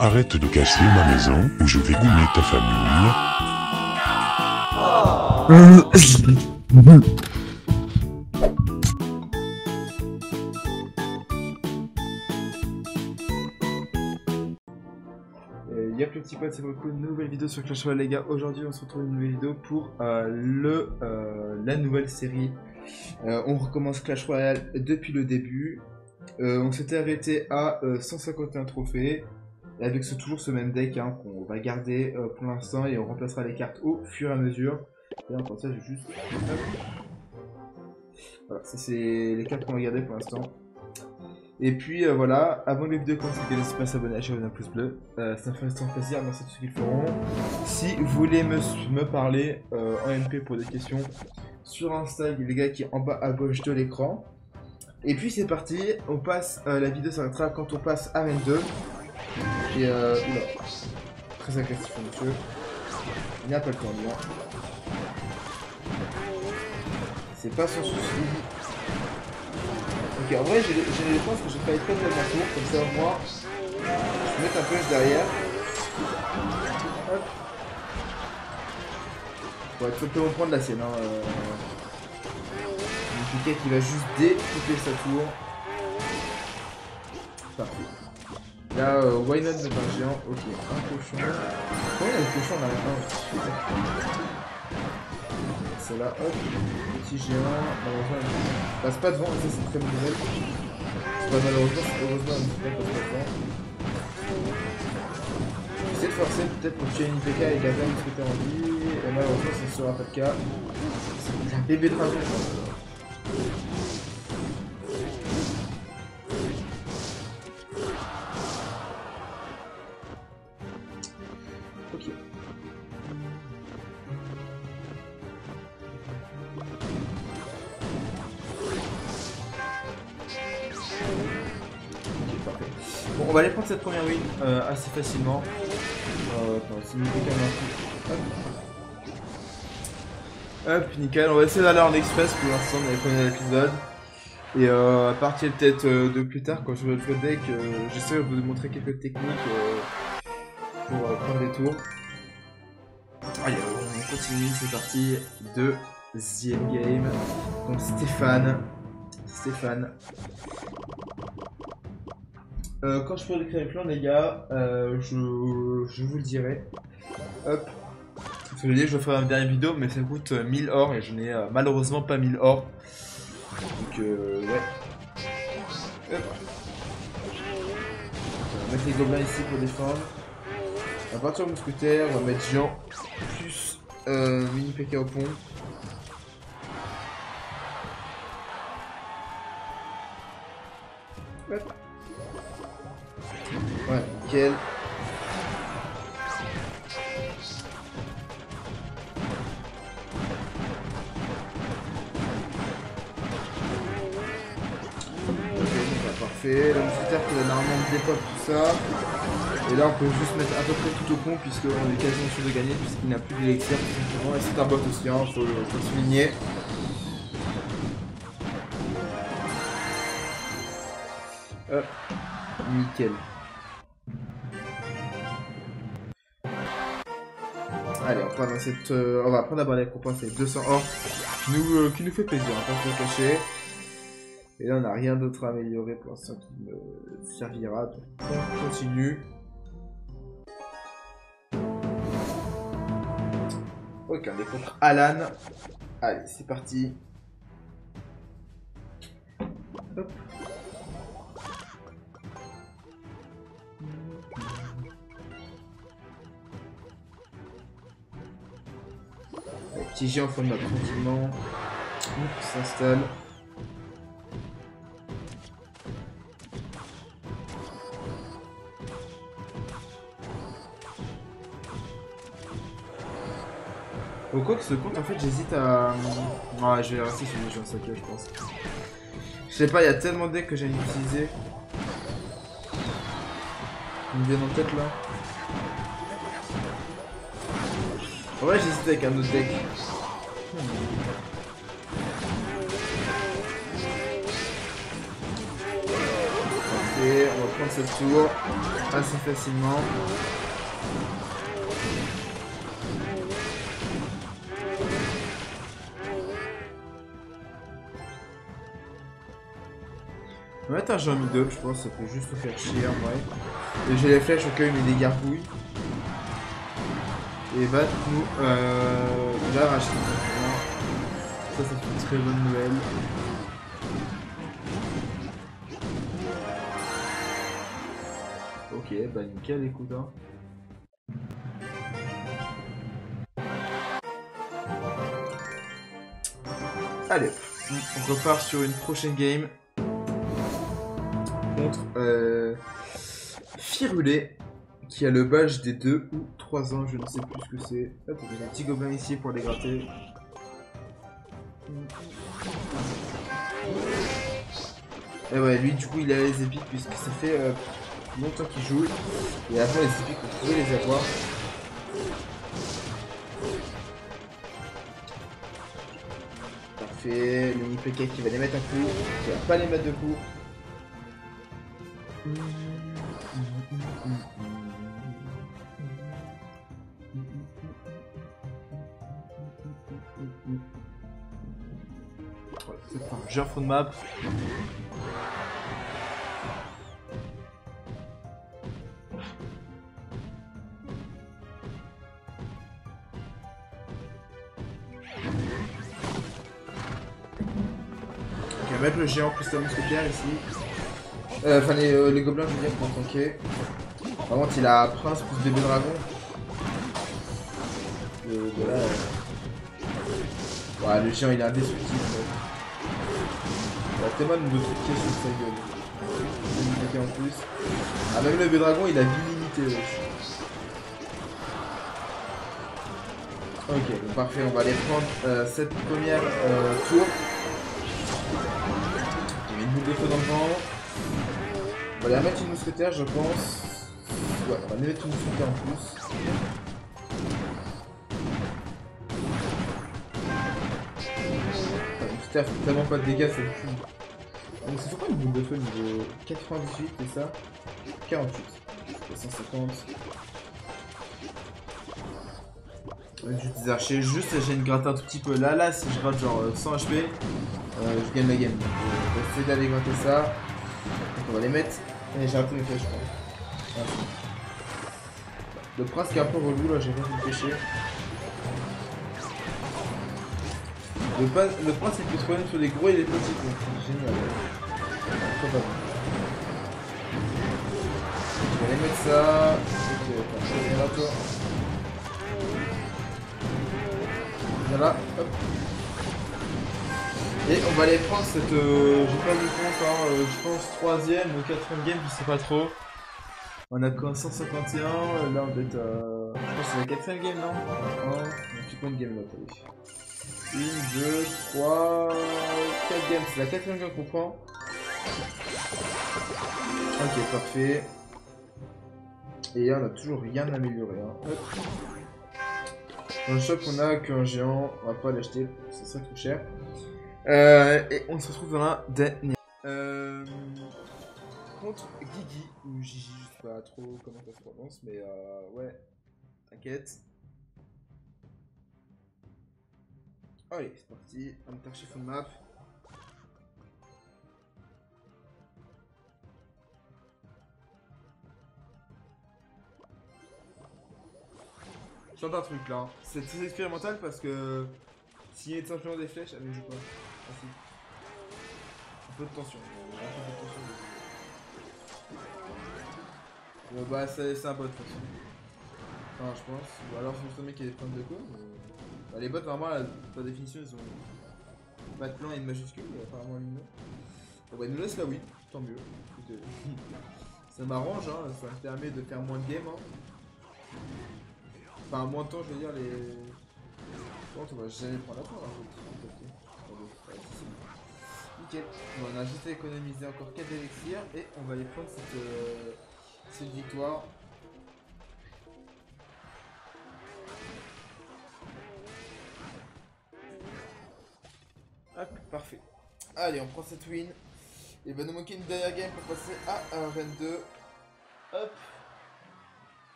Arrête de casser ma maison ou je vais goumer ta famille. Euh, Y'a plus petit pote, c'est beaucoup nouvelle vidéo sur Clash Royale les gars. Aujourd'hui on se retrouve une nouvelle vidéo pour euh, le, euh, la nouvelle série. On recommence Clash Royale depuis le début. On s'était arrêté à euh, 151 trophées. Et avec toujours ce même deck hein, qu'on va garder euh, pour l'instant et on remplacera les cartes au fur et à mesure. Et pour ça j'ai juste... Voilà, ça c'est les cartes qu'on va garder pour l'instant. Et puis euh, voilà, avant les vidéos comme ça, n'hésitez pas à s'abonner, à lâcher un pouce bleu. Euh, ça me fait plaisir, merci à tous ceux qui le feront. Si vous voulez me, me parler en MP pour des questions sur Insta, les gars qui est en bas à gauche de l'écran. Et puis c'est parti, on passe, la vidéo s'arrêtera quand on passe à 22. Et euh, oula, très agressif monsieur. Il n'y a pas le temps, hein. C'est pas son souci. Ok, en vrai, j'ai les penses que je vais pas être ma tour, comme ça, moi, je vais mettre un punch derrière. Hop. Ouais, faut peut prendre la sienne, hein. Euh... Piquet qui va juste découper sa tour. Parfait. Là, euh, why not un géant? Ok, un cochon. Comment il y a le cochon là c'est là, hop, petit géant, malheureusement, il passe pas devant, ça c'est très bonne malheureusement, heureusement, il passe pas devant. J'essaie de forcer peut-être pour tuer une PK et garder un ce que t'as envie, et malheureusement, ça ne sera pas le cas. C'est un bébé dragon. Va aller prendre cette première win euh, assez facilement. Euh, peu. Hop. Nickel. On va essayer d'aller en express pour l'instant dans les premiers épisodes. Et euh, à partir peut-être de plus tard, quand je vais le deck, j'essaie de vous montrer quelques techniques pour prendre des tours. Allez, on continue, c'est parti. Deuxième game. Donc Stéphane. Stéphane. Euh, quand je pourrai créer le clan, les gars, euh, je, je vous le dirai. Hop. Je dis, je vais faire une dernière vidéo, mais ça coûte euh, 1000 or et je n'ai euh, malheureusement pas 1000 or. Donc, euh, ouais. Hop. On va mettre les gobelins ici pour défendre. On va partir mousquetaire, on va mettre Jean plus euh, mini PK au pont. Nickel. Bah, parfait. Le mousquetaire qui va normalement dépop tout ça. Et là on peut juste mettre à peu près tout au pont puisqu'on est quasiment sûr de gagner puisqu'il n'a plus d'élixir. Et c'est un bot aussi, hein, faut, le- souligner. Hop, nickel. Cette, euh, on va prendre d'abord les copains, c'est 200 or, qui nous, euh, qui nous fait plaisir, hein, pas se cacher. Et là, on n'a rien d'autre à améliorer pour l'instant qui me servira. Donc, on continue. Ok, on est contre Alan. Allez, c'est parti. Hop. Petit géant forme tranquillement. Hop, s'installe. Au quoi que ce compte, en fait, j'hésite à. Ouais, je vais rester sur les gens sacrés, je pense. Je sais pas, il y a tellement de decks que j'aime utiliser. Ils me viennent en tête là. En vrai, j'hésite avec un autre deck. Prendre tour assez facilement. On va mettre un Jean 2, je pense, ça peut juste faire chier en vrai. Et j'ai les flèches au cas où il met des gargouilles. Et va nous euh, l'arracher. Ça, c'est une très bonne nouvelle. Bah nickel, écoute. Hein. Allez, on repart sur une prochaine game contre euh, Firulé, qui a le badge des 2 ou 3 ans, je ne sais plus ce que c'est. Hop, a un petit gobelin ici pour les gratter. Et ouais, lui du coup il a les épiques puisque ça fait euh, longtemps qu'il joue. Et après les épiques, vous pouvez les avoir. Parfait, le PK qui va les mettre un coup, qui va pas les mettre de coup. C'est un de map. Va mettre le géant plus la mousquetaire ici. Euh, enfin, les, euh, les, gobelins, je veux dire, pour tanker. Par contre, il a prince plus bébé dragon. Euh, voilà. Ouais, le chien, il est indestructible. Il a tellement de trucs sur sa gueule. en plus. Ah, même le bébé dragon, il a vie limitée aussi. Ok, parfait, on va aller prendre euh, cette première euh, tour. Il y a une boule de feu dans le vent. On va aller mettre une mousquetaire, je pense. On va aller mettre une mousquetaire en plus. Mousquetaire fait tellement pas de dégâts, c'est fou. Donc c'est pourquoi une boule de feu niveau 98 et ça? 48. 150. Juste des archers, juste j'ai une gratte un tout petit peu là, là si je rate genre 100 HP, euh, je gagne la game. Donc, euh, on va essayer gratter ça. On va les mettre et j'ai raté une flèche, je crois. Le prince qui est un peu relou, là, j'ai pas pu le pêcher. Le, prince, il peut se prendre sur les gros et les petits, c'est génial. Trop pas. Je vais aller mettre ça. Ok, là, toi. Viens là, hop. Et on va aller prendre cette, euh, j'ai pas vu compte, hein, euh, je pense troisième ou quatrième game, je sais pas trop. On a quoi 151, euh, là on doit être euh, je pense que c'est la quatrième game non? Non, tu comptes game là, t'as Une, deux, trois, quatre games, c'est la quatrième game qu'on prend. Ok, parfait. Et on a toujours rien amélioré. Hein. Dans le shop, on a qu'un géant, on va pas l'acheter, c'est ça trop cher. Euh, et on se retrouve dans la dernière. Euh, contre Gigi, ou Gigi, je sais pas trop comment ça se prononce, mais euh, ouais, t'inquiète. Allez, c'est parti, on est archive de map. Je un truc là, c'est très expérimental parce que s'il y a simplement des flèches, allez, joue pas. Un peu de tension. Un peu de tension. Bon bah c'est un bot de toute façon. Enfin je pense. Ou alors c'est un mec qui a des problèmes de quoi. Bah, les bots normalement par définition ils ont pas de plan et de majuscule, apparemment une Bon bah ils nous laissent la win, tant mieux. Ça m'arrange hein, ça me permet de faire moins de game hein. Enfin moins de temps je veux dire les. Bon on va jamais prendre la fin hein, on a juste économisé encore 4 élixirs et on va aller prendre cette, euh, cette victoire. Hop, parfait. Allez, on prend cette win. Il va nous manquer une dernière game pour passer à un 22. Hop.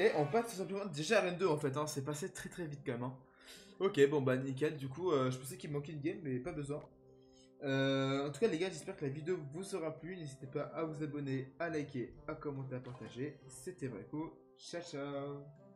Et on passe tout simplement déjà à Rennes 2 en fait, hein. c'est passé très très vite quand même. Hein. Ok, bon bah nickel, du coup euh, je pensais qu'il manquait une game mais pas besoin. Euh, en tout cas les gars, j'espère que la vidéo vous aura plu, n'hésitez pas à vous abonner, à liker, à commenter, à partager. C'était Vreco, ciao ciao